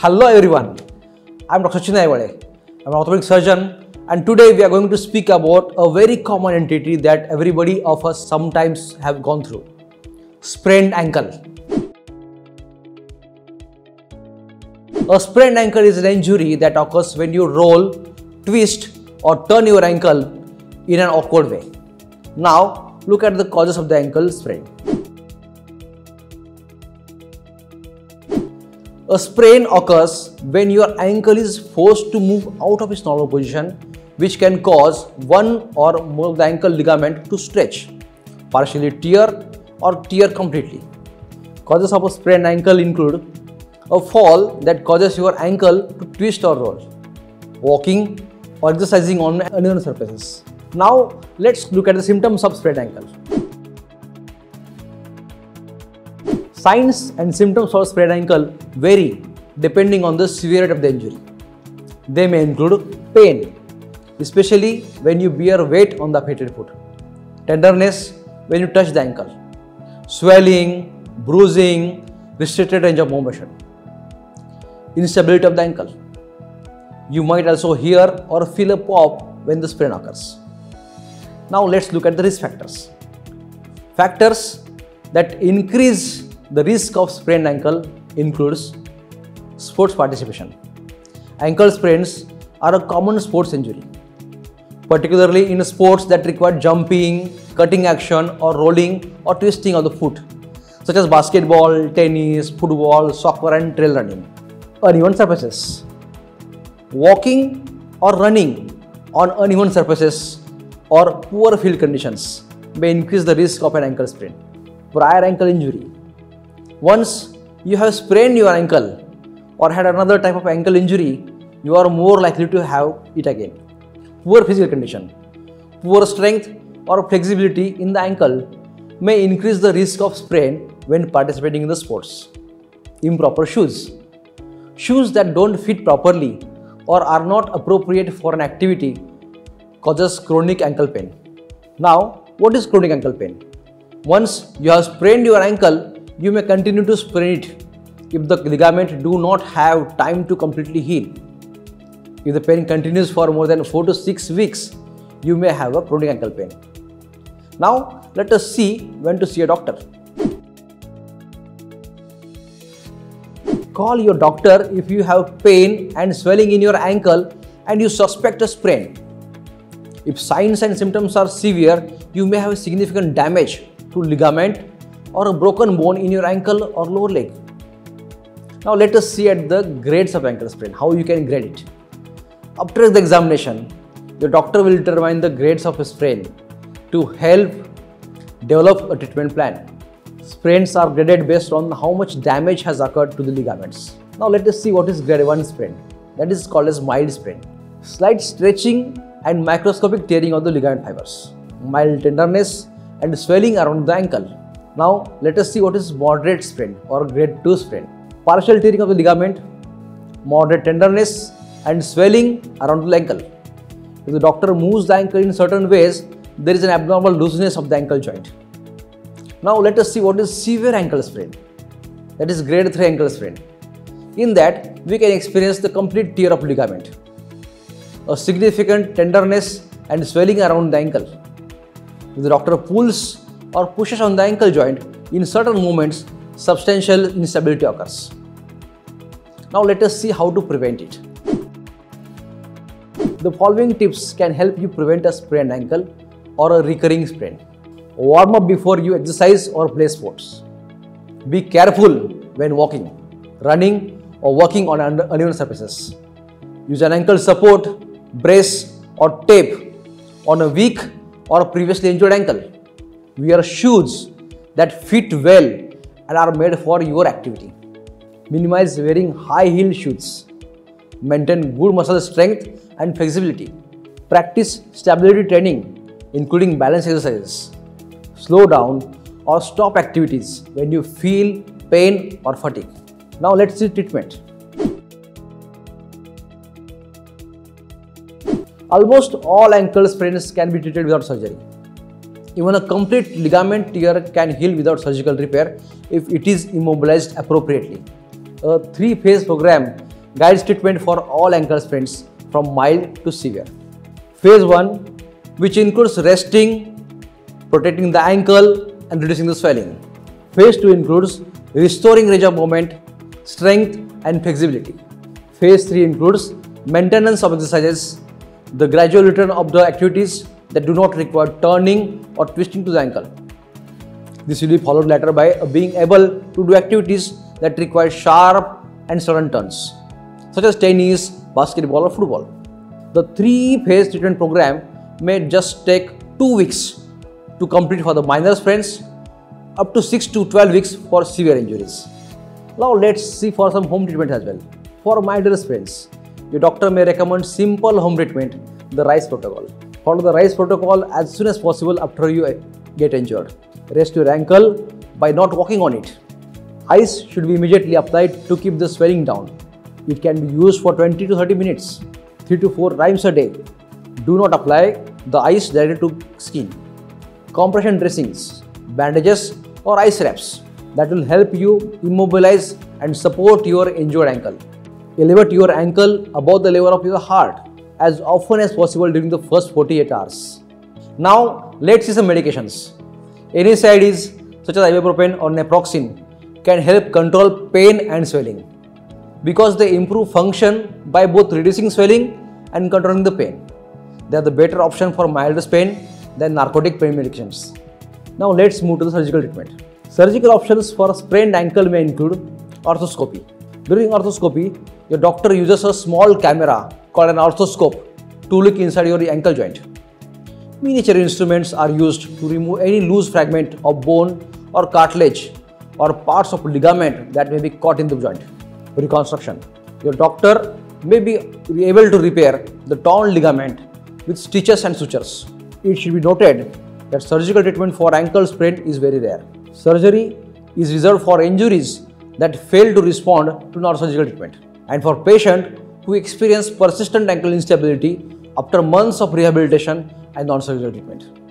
Hello everyone, I'm Dr. Sachin Aiwale. I'm an orthopedic surgeon and today we are going to speak about a very common entity that everybody of us sometimes have gone through. Sprained ankle. A sprained ankle is an injury that occurs when you roll, twist or turn your ankle in an awkward way. Now look at the causes of the ankle sprain. A sprain occurs when your ankle is forced to move out of its normal position, which can cause one or more of the ankle ligament to stretch, partially tear, or tear completely. Causes of a sprained ankle include a fall that causes your ankle to twist or roll, walking or exercising on uneven surfaces. Now, let's look at the symptoms of sprained ankle. Signs and symptoms of sprained ankle vary depending on the severity of the injury. They may include pain, especially when you bear weight on the affected foot, tenderness when you touch the ankle, swelling, bruising, restricted range of motion, instability of the ankle. You might also hear or feel a pop when the sprain occurs. Now let's look at the risk factors. Factors that increase the risk of sprained ankle includes sports participation. Ankle sprains are a common sports injury, particularly in sports that require jumping, cutting action, or rolling or twisting of the foot, such as basketball, tennis, football, soccer, and trail running. Uneven surfaces. Walking or running on uneven surfaces or poor field conditions may increase the risk of an ankle sprain. Prior ankle injury once you have sprained your ankle or had another type of ankle injury, you are more likely to have it again. Poor physical condition, poor strength or flexibility in the ankle may increase the risk of sprain when participating in the sports. Improper shoes. Shoes that don't fit properly or are not appropriate for an activity causes chronic ankle pain. Now, what is chronic ankle pain? Once you have sprained your ankle, you may continue to sprain it if the ligament do not have time to completely heal. If the pain continues for more than 4 to 6 weeks, you may have a chronic ankle pain. Now, let us see when to see a doctor. Call your doctor if you have pain and swelling in your ankle and you suspect a sprain. If signs and symptoms are severe, you may have significant damage to ligament or a broken bone in your ankle or lower leg. Now let us see at the grades of ankle sprain, how you can grade it. After the examination, the doctor will determine the grades of a sprain to help develop a treatment plan. Sprains are graded based on how much damage has occurred to the ligaments. Now let us see what is grade 1 sprain. That is called as mild sprain. Slight stretching and microscopic tearing of the ligament fibers. Mild tenderness and swelling around the ankle now let us see what is moderate sprain or grade 2 sprain. Partial tearing of the ligament, moderate tenderness and swelling around the ankle. If the doctor moves the ankle in certain ways, there is an abnormal looseness of the ankle joint. Now let us see what is severe ankle sprain. That is grade 3 ankle sprain. In that, we can experience the complete tear of ligament, a significant tenderness and swelling around the ankle. If the doctor pulls or pushes on the ankle joint, in certain movements, substantial instability occurs. Now let us see how to prevent it. The following tips can help you prevent a sprained ankle or a recurring sprain. Warm up before you exercise or play sports. Be careful when walking, running or working on uneven surfaces. Use an ankle support, brace or tape on a weak or previously injured ankle. Wear shoes that fit well and are made for your activity. Minimize wearing high heel shoes. Maintain good muscle strength and flexibility. Practice stability training, including balance exercises. Slow down or stop activities when you feel pain or fatigue. Now let's see treatment. Almost all ankle sprains can be treated without surgery. Even a complete ligament tear can heal without surgical repair if it is immobilized appropriately. A three-phase program guides treatment for all ankle sprains from mild to severe. Phase 1, which includes resting, protecting the ankle, and reducing the swelling. Phase 2 includes restoring range of movement, strength, and flexibility. Phase 3 includes maintenance of exercises, the gradual return of the activities that do not require turning or twisting to the ankle. This will be followed later by being able to do activities that require sharp and sudden turns, such as tennis, basketball, or football. The three phase treatment program may just take two weeks to complete for the minor sprains, up to 6 to 12 weeks for severe injuries. Now let's see for some home treatment as well. For milder sprains, your doctor may recommend simple home treatment, the RICE protocol. Follow the RICE protocol as soon as possible after you get injured. Rest your ankle by not walking on it. Ice should be immediately applied to keep the swelling down. It can be used for 20 to 30 minutes, 3 to 4 times a day. Do not apply the ice directly to skin. Compression dressings, bandages or ice wraps that will help you immobilize and support your injured ankle. Elevate your ankle above the level of your heart as often as possible during the first 48 hours. Now, let's see some medications. NSAIDs such as ibuprofen or naproxen can help control pain and swelling because they improve function by both reducing swelling and controlling the pain. They are the better option for mild pain than narcotic pain medications. Now let's move to the surgical treatment. Surgical options for sprained ankle may include arthroscopy. During arthroscopy, your doctor uses a small camera called an arthroscope to look inside your ankle joint. Miniature instruments are used to remove any loose fragment of bone or cartilage or parts of ligament that may be caught in the joint. Reconstruction. Your doctor may be able to repair the torn ligament with stitches and sutures. It should be noted that surgical treatment for ankle sprain is very rare. Surgery is reserved for injuries that fail to respond to non-surgical treatment and for patients who experience persistent ankle instability after months of rehabilitation and non-surgical treatment.